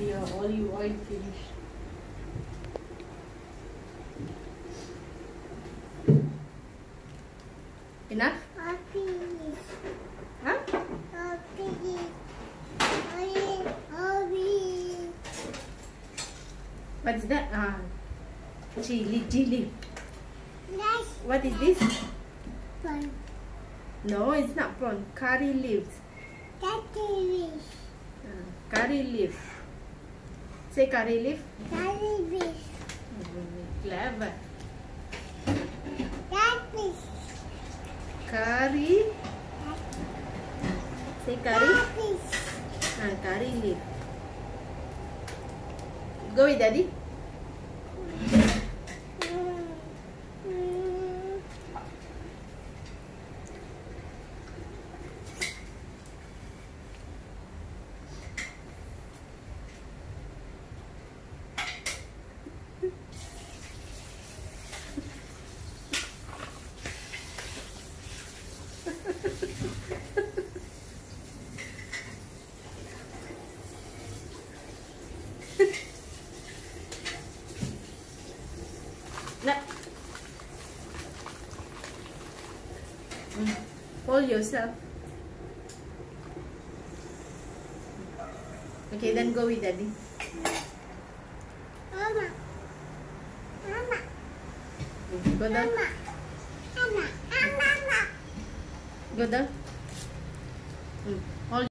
Your olive oil finished. Enough? Huh? Happy. Happy. Happy. What is that? Ah, chili, chili. Nice What is this? one. No, it's not prawn. Curry leaves. Daddy Ah, curry leaf. Say curry leaf. Fish. Mm, Clever. Daddy Curry. Say curry. Daddy Ah, curry leaf. Go with daddy. No. Mm. Hold yourself. Okay, then go with daddy. Mama. Mama. Mm, Go down. Mama. Mama. Mama. Go down. Mm.